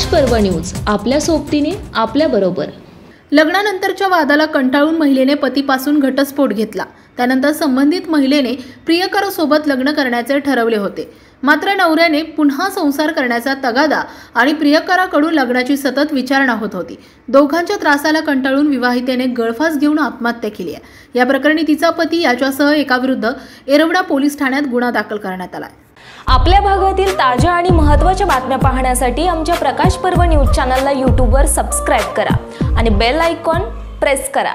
Prakash Parv news. आपल्या सोबतीने आपल्या बरोबर. लग्नानंतरच्या वादाला कंटाळून महिलेने पतीपासून घटस्फोट घेतला. त्यानंतर संबंधित महिलेने प्रियकरासोबत लग्न करण्याचे ठरवले होते. मात्र नवऱ्याने पुन्हा संसार करण्याचा तगादा आणि प्रियकराकडून लग्नाची सतत विचारणा होत होती. दोघांच्या त्रासाला कंटाळून विवाहितेने गळफास घेऊन आत्महत्या केली आहे. या प्रकरणी तिचा पती याच्यासह एकाविरुद्ध एरवडा पोलीस ठाण्यात गुन्हा दाखल करण्यात आला आहे. आपल्या भागातील ताज्या आणि महत्त्वाच्या बातम्या पाहण्यासाठी आमच्या प्रकाश पर्व न्यूज चॅनलला यूट्यूबवर सबस्क्राईब करा आणि बेल आयकॉन प्रेस करा.